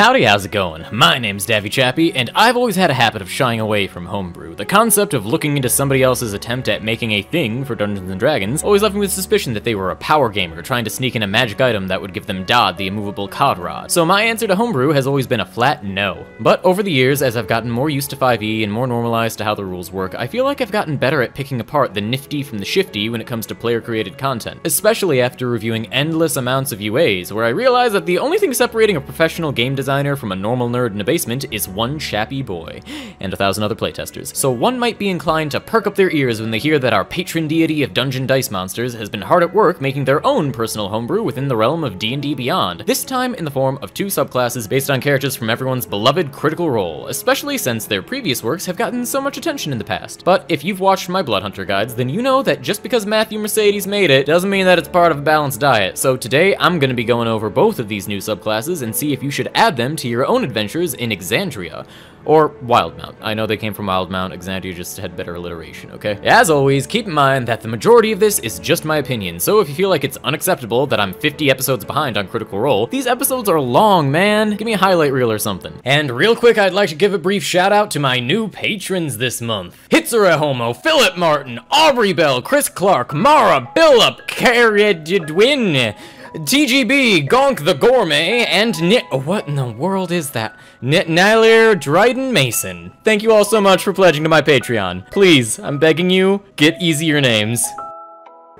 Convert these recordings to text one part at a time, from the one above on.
Howdy, how's it going? My name's Davvy Chappy, and I've always had a habit of shying away from homebrew. The concept of looking into somebody else's attempt at making a thing for Dungeons & Dragons always left me with suspicion that they were a power gamer trying to sneak in a magic item that would give them Dodd, the immovable cod rod. So my answer to homebrew has always been a flat no. But over the years, as I've gotten more used to 5e and more normalized to how the rules work, I feel like I've gotten better at picking apart the nifty from the shifty when it comes to player-created content, especially after reviewing endless amounts of UAs, where I realize that the only thing separating a professional game designer from a normal nerd in a basement is one chappy boy, and a thousand other playtesters. So one might be inclined to perk up their ears when they hear that our patron deity of Dungeon Dice Monsters has been hard at work making their own personal homebrew within the realm of D&D Beyond, this time in the form of two subclasses based on characters from everyone's beloved Critical Role, especially since their previous works have gotten so much attention in the past. But if you've watched my Blood Hunter guides, then you know that just because Matthew Mercer made it doesn't mean that it's part of a balanced diet. So today I'm to be going over both of these new subclasses and see if you should add them to your own adventures in Exandria. Or Wildemount. I know they came from Wildemount, Exandria just had better alliteration, okay? As always, keep in mind that the majority of this is just my opinion, so if you feel like it's unacceptable that I'm 50 episodes behind on Critical Role, these episodes are long, man. Give me a highlight reel or something. And real quick, I'd like to give a brief shout out to my new patrons this month. Hitzera Homo, Philip Martin, Aubrey Bell, Chris Clark, Mara, Billup, Caridwin, TGB, Gonk the Gourmet, and Ni- What in the world is that? N Nyler Dryden Mason. Thank you all so much for pledging to my Patreon. Please, I'm begging you, get easier names.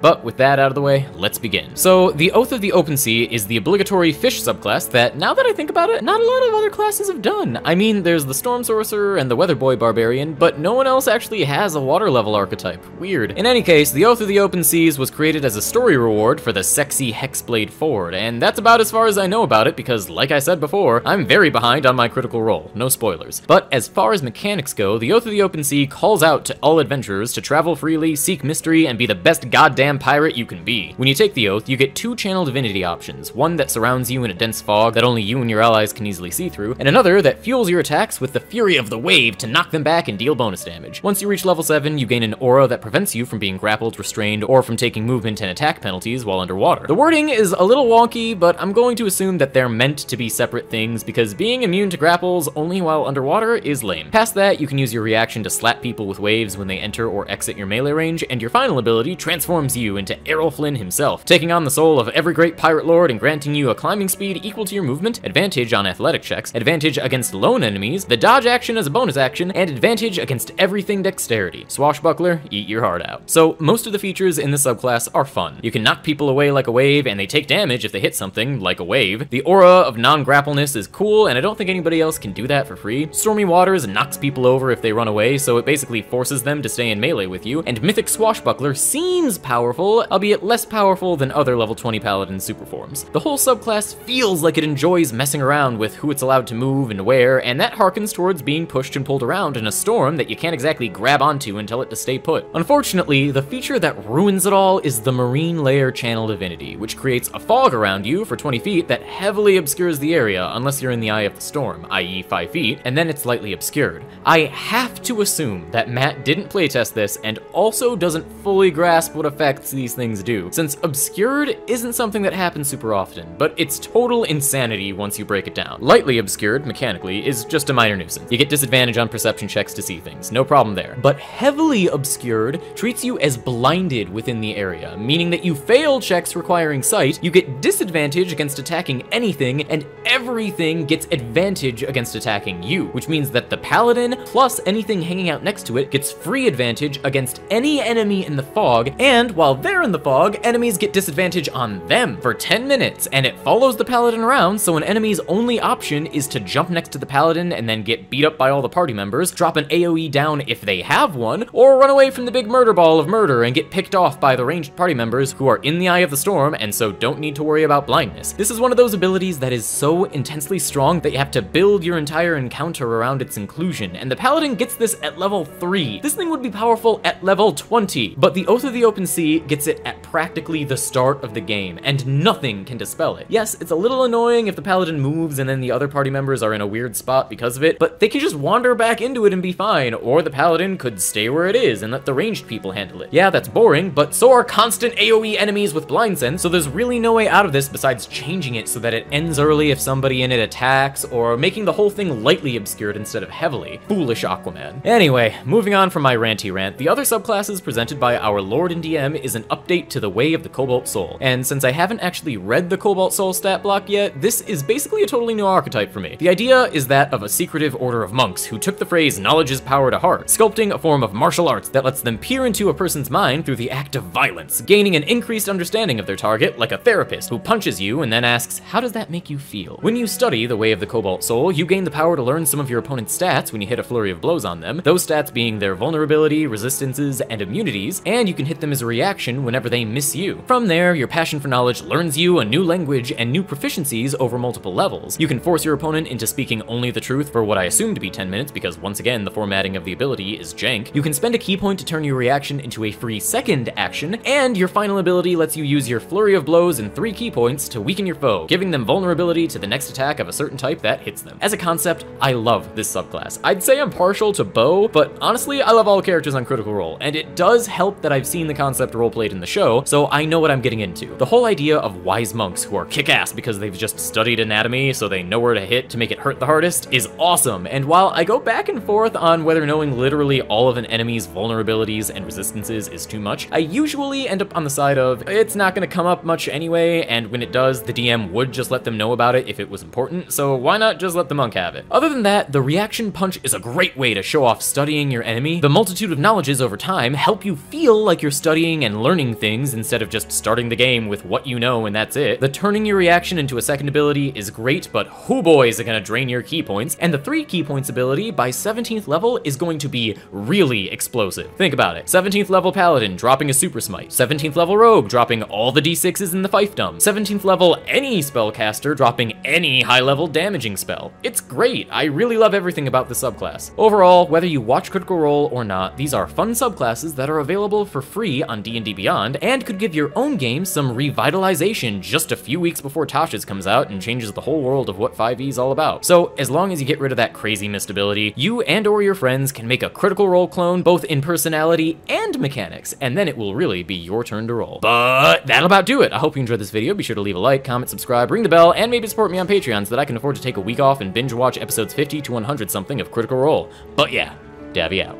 But with that out of the way, let's begin. So, the Oath of the Open Sea is the obligatory fish subclass that, now that I think about it, not a lot of other classes have done. I mean, there's the Storm Sorcerer and the Weather Boy Barbarian, but no one else actually has a water level archetype. Weird. In any case, the Oath of the Open Seas was created as a story reward for the sexy Hexblade Fjord, and that's about as far as I know about it because, like I said before, I'm very behind on my critical role. No spoilers. But as far as mechanics go, the Oath of the Open Sea calls out to all adventurers to travel freely, seek mystery, and be the best goddamn pirate you can be. When you take the oath, you get two channel divinity options, one that surrounds you in a dense fog that only you and your allies can easily see through, and another that fuels your attacks with the fury of the wave to knock them back and deal bonus damage. Once you reach level 7, you gain an aura that prevents you from being grappled, restrained, or from taking movement and attack penalties while underwater. The wording is a little wonky, but I'm going to assume that they're meant to be separate things because being immune to grapples only while underwater is lame. Past that, you can use your reaction to slap people with waves when they enter or exit your melee range, and your final ability transforms you into Errol Flynn himself, taking on the soul of every great pirate lord and granting you a climbing speed equal to your movement, advantage on athletic checks, advantage against lone enemies, the dodge action as a bonus action, and advantage against everything dexterity. Swashbuckler, eat your heart out. So most of the features in the subclass are fun. You can knock people away like a wave, and they take damage if they hit something, like a wave. The aura of non-grappleness is cool, and I don't think anybody else can do that for free. Stormy Waters knocks people over if they run away, so it basically forces them to stay in melee with you, and Mythic Swashbuckler seems powerful, albeit less powerful than other level 20 paladin superforms. The whole subclass feels like it enjoys messing around with who it's allowed to move and where, and that harkens towards being pushed and pulled around in a storm that you can't exactly grab onto and tell it to stay put. Unfortunately, the feature that ruins it all is the Marine Layer Channel Divinity, which creates a fog around you for 20 feet that heavily obscures the area unless you're in the eye of the storm, i.e. 5 feet, and then it's lightly obscured. I have to assume that Matt didn't playtest this and also doesn't fully grasp what effects these things do, since obscured isn't something that happens super often, but it's total insanity once you break it down. Lightly obscured, mechanically, is just a minor nuisance. You get disadvantage on perception checks to see things, no problem there. But heavily obscured treats you as blinded within the area, meaning that you fail checks requiring sight, you get disadvantage against attacking anything, and everything gets advantage against attacking you, which means that the paladin plus anything hanging out next to it gets free advantage against any enemy in the fog, and while they're in the fog, enemies get disadvantage on them for 10 minutes, and it follows the paladin around, so an enemy's only option is to jump next to the paladin and then get beat up by all the party members, drop an AoE down if they have one, or run away from the big murder ball of murder and get picked off by the ranged party members who are in the eye of the storm and so don't need to worry about blindness. This is one of those abilities that is so intensely strong that you have to build your entire encounter around its inclusion, and the paladin gets this at level 3. This thing would be powerful at level 20, but the Oath of the Open Sea gets it at practically the start of the game, and nothing can dispel it. Yes, it's a little annoying if the paladin moves and then the other party members are in a weird spot because of it, but they can just wander back into it and be fine, or the paladin could stay where it is and let the ranged people handle it. Yeah, that's boring, but so are constant AoE enemies with blind sense, so there's really no way out of this besides changing it so that it ends early if somebody in it attacks, or making the whole thing lightly obscured instead of heavily. Foolish Aquaman. Anyway, moving on from my ranty rant, the other subclasses presented by our Lord and DM is an update to the Way of the Cobalt Soul, and since I haven't actually read the Cobalt Soul stat block yet, this is basically a totally new archetype for me. The idea is that of a secretive order of monks who took the phrase knowledge is power to heart, sculpting a form of martial arts that lets them peer into a person's mind through the act of violence, gaining an increased understanding of their target like a therapist who punches you and then asks, how does that make you feel? When you study the Way of the Cobalt Soul, you gain the power to learn some of your opponent's stats when you hit a flurry of blows on them, those stats being their vulnerability, resistances, and immunities, and you can hit them as a reaction whenever they miss you. From there, your passion for knowledge learns you a new language and new proficiencies over multiple levels. You can force your opponent into speaking only the truth for what I assume to be 10 minutes because once again, the formatting of the ability is jank. You can spend a ki point to turn your reaction into a free second action, and your final ability lets you use your flurry of blows and three ki points to weaken your foe, giving them vulnerability to the next attack of a certain type that hits them. As a concept, I love this subclass. I'd say I'm partial to Beau, but honestly, I love all characters on Critical Role, and it does help that I've seen the concept roleplayed in the show, so I know what I'm getting into. The whole idea of wise monks who are kick-ass because they've just studied anatomy so they know where to hit to make it hurt the hardest is awesome, and while I go back and forth on whether knowing literally all of an enemy's vulnerabilities and resistances is too much, I usually end up on the side of it's not gonna come up much anyway, and when it does, the DM would just let them know about it if it was important, so why not just let the monk have it? Other than that, the reaction punch is a great way to show off studying your enemy. The multitude of knowledges over time help you feel like you're studying and learning things instead of just starting the game with what you know and that's it. The turning your reaction into a second ability is great, but who boy is it gonna drain your ki points, and the three ki points ability by 17th level is going to be really explosive. Think about it. 17th level Paladin dropping a Super Smite, 17th level Rogue dropping all the d6s in the fiefdom, 17th level any spellcaster dropping any high level damaging spell. It's great. I really love everything about the subclass. Overall, whether you watch Critical Role or not, these are fun subclasses that are available for free on D&D Beyond and could give your own game some revitalization just a few weeks before Tasha's comes out and changes the whole world of what 5e is all about. So as long as you get rid of that crazy mist ability, you and or your friends can make a Critical Role clone both in personality and mechanics, and then it will really be your turn to roll. But that'll about do it. I hope you enjoyed this video. Be sure to leave a like, comment, subscribe, ring the bell, and maybe support me on Patreon so that I can afford to take a week off and binge watch episodes 50 to 100 something of Critical Role. But yeah, Davvy out.